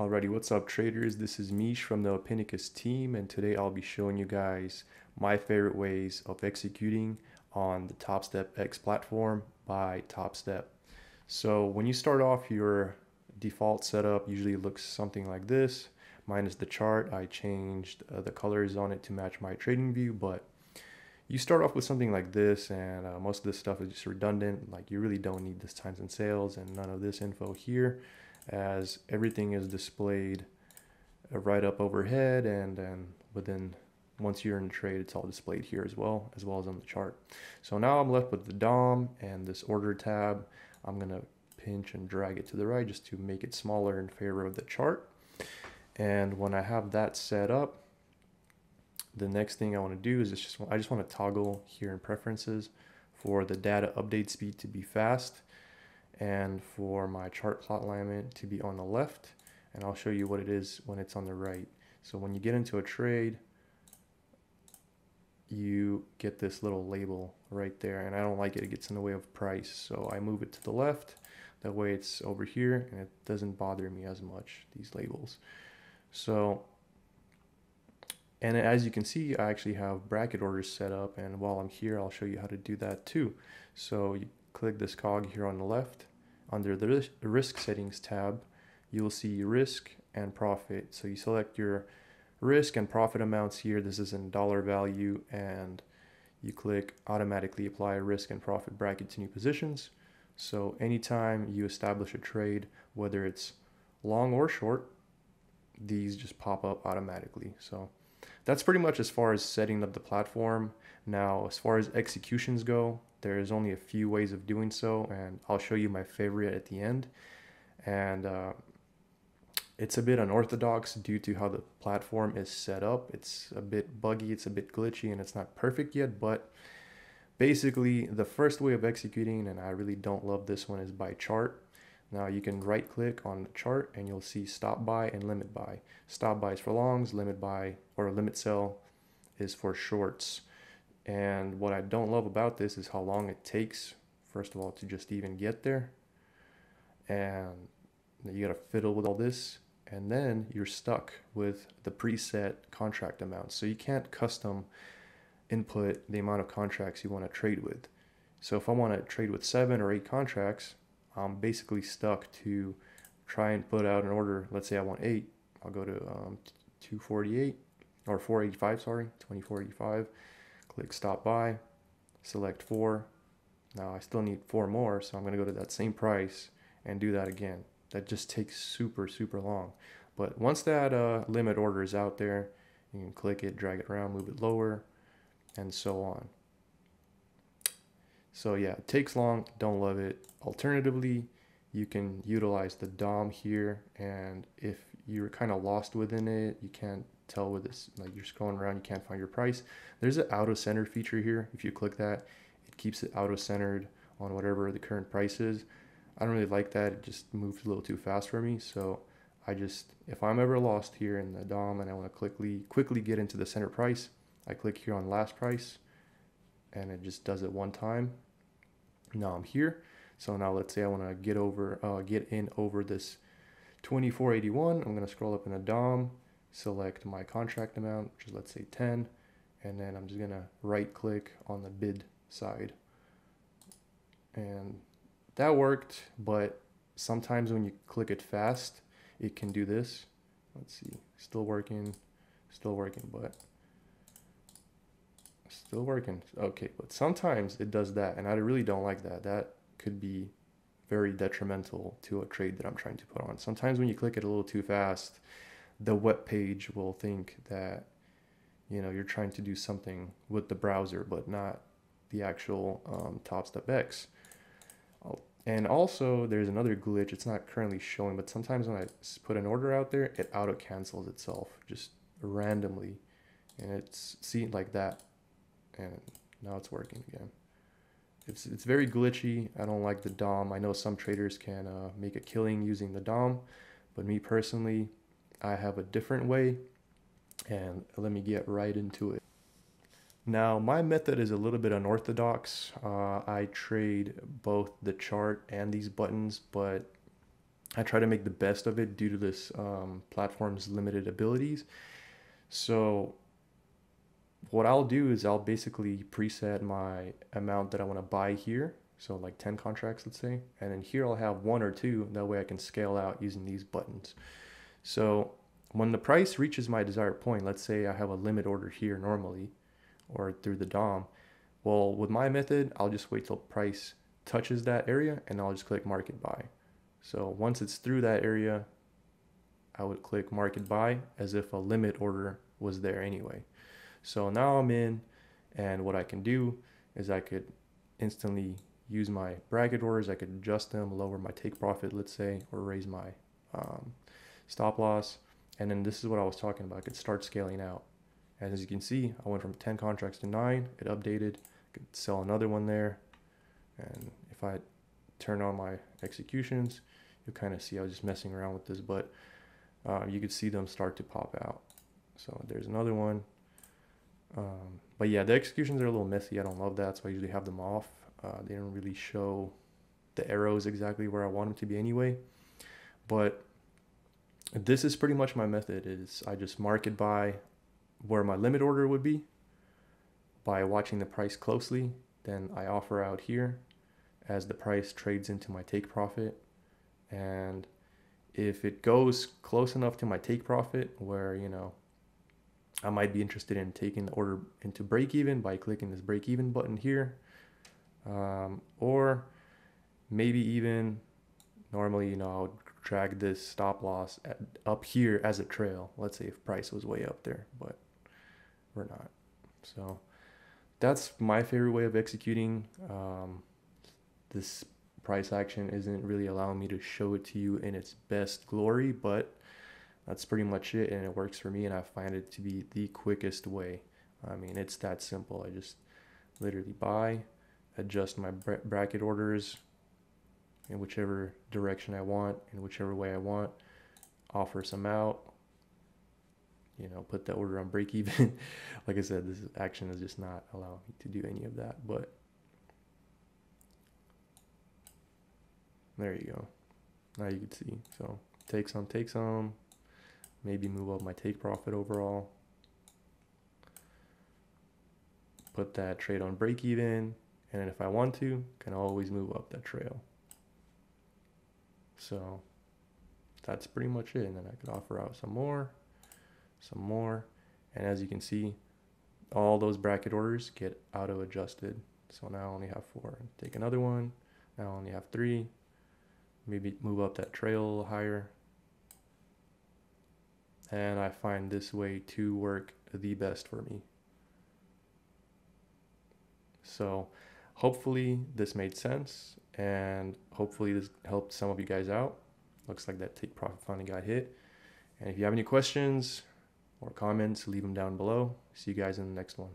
Alrighty, what's up traders? This is Mish from the Opinicus team and today I'll be showing you guys my favorite ways of executing on the TopStep X platform by TopStep. So when you start off your default setup usually looks something like this minus the chart. I changed uh, the colors on it to match my TradingView but you start off with something like this and uh, most of this stuff is just redundant like you really don't need this times and sales and none of this info here as everything is displayed uh, right up overhead and then within once you're in trade it's all displayed here as well as well as on the chart. So now I'm left with the DOM and this order tab. I'm gonna pinch and drag it to the right just to make it smaller in favor of the chart. And when I have that set up the next thing I want to do is just I just want to toggle here in preferences for the data update speed to be fast and for my chart plot alignment to be on the left and I'll show you what it is when it's on the right. So when you get into a trade, you get this little label right there and I don't like it, it gets in the way of price. So I move it to the left, that way it's over here and it doesn't bother me as much, these labels. So, and as you can see, I actually have bracket orders set up and while I'm here, I'll show you how to do that too. So you click this cog here on the left under the risk settings tab, you will see risk and profit. So you select your risk and profit amounts here. This is in dollar value and you click automatically apply risk and profit bracket to new positions. So anytime you establish a trade, whether it's long or short, these just pop up automatically. So that's pretty much as far as setting up the platform. Now, as far as executions go, there's only a few ways of doing so, and I'll show you my favorite at the end. And uh, it's a bit unorthodox due to how the platform is set up. It's a bit buggy, it's a bit glitchy, and it's not perfect yet, but basically the first way of executing, and I really don't love this one, is by chart. Now you can right click on the chart and you'll see stop buy and limit buy. Stop buy is for longs, limit buy or limit sell is for shorts. And what I don't love about this is how long it takes, first of all, to just even get there. And you gotta fiddle with all this. And then you're stuck with the preset contract amount. So you can't custom input the amount of contracts you wanna trade with. So if I wanna trade with seven or eight contracts, I'm basically stuck to try and put out an order. Let's say I want eight, I'll go to um, 248 or 485, sorry, 2485 click stop buy, select four. Now I still need four more, so I'm gonna go to that same price and do that again. That just takes super, super long. But once that uh, limit order is out there, you can click it, drag it around, move it lower, and so on. So yeah, it takes long, don't love it. Alternatively, you can utilize the DOM here, and if you're kind of lost within it, you can't tell with this, like you're scrolling around, you can't find your price. There's an auto center feature here. If you click that, it keeps it auto centered on whatever the current price is. I don't really like that. It just moves a little too fast for me. So I just, if I'm ever lost here in the DOM and I want to quickly, quickly get into the center price, I click here on last price and it just does it one time. Now I'm here. So now let's say I want to get over, uh, get in over this 2481. I'm going to scroll up in the DOM select my contract amount, which is let's say 10, and then I'm just gonna right click on the bid side. And that worked, but sometimes when you click it fast, it can do this. Let's see, still working, still working, but still working. Okay, but sometimes it does that, and I really don't like that. That could be very detrimental to a trade that I'm trying to put on. Sometimes when you click it a little too fast, the web page will think that you know you're trying to do something with the browser but not the actual um, TopStep X. And also there's another glitch, it's not currently showing, but sometimes when I put an order out there, it auto cancels itself just randomly. And it's seen like that. And now it's working again. It's, it's very glitchy. I don't like the DOM. I know some traders can uh, make a killing using the DOM, but me personally, I have a different way and let me get right into it. Now my method is a little bit unorthodox. Uh, I trade both the chart and these buttons, but I try to make the best of it due to this um, platform's limited abilities. So what I'll do is I'll basically preset my amount that I want to buy here. So like 10 contracts, let's say. And then here I'll have one or two. That way I can scale out using these buttons. So when the price reaches my desired point, let's say I have a limit order here normally or through the DOM. Well, with my method, I'll just wait till price touches that area and I'll just click market buy. So once it's through that area, I would click market buy as if a limit order was there anyway. So now I'm in and what I can do is I could instantly use my bracket orders. I could adjust them, lower my take profit, let's say, or raise my um, stop loss. And then this is what I was talking about. I could start scaling out. And as you can see, I went from 10 contracts to nine, it updated, I could sell another one there. And if I turn on my executions, you'll kind of see I was just messing around with this, but uh, you could see them start to pop out. So there's another one. Um, but yeah, the executions are a little messy. I don't love that, so I usually have them off. Uh, they don't really show the arrows exactly where I want them to be anyway. But this is pretty much my method is I just market buy where my limit order would be by watching the price closely. Then I offer out here as the price trades into my take profit. And if it goes close enough to my take profit where, you know, I might be interested in taking the order into break even by clicking this break even button here. Um, or maybe even normally, you know, I would drag this stop loss at, up here as a trail. Let's say if price was way up there, but we're not. So that's my favorite way of executing. Um, this price action isn't really allowing me to show it to you in its best glory, but that's pretty much it and it works for me and i find it to be the quickest way. I mean it's that simple. I just literally buy adjust my bracket orders in whichever direction i want in whichever way i want offer some out you know put the order on break even. Like i said this action is just not allowing me to do any of that but there you go. Now you can see. So take some take some maybe move up my take profit overall. Put that trade on break even, and if I want to, can always move up that trail. So that's pretty much it. And then I could offer out some more, some more. And as you can see, all those bracket orders get auto adjusted. So now I only have four. Take another one. Now I only have three. Maybe move up that trail a little higher and I find this way to work the best for me. So hopefully this made sense and hopefully this helped some of you guys out. Looks like that take profit finally got hit. And if you have any questions or comments, leave them down below. See you guys in the next one.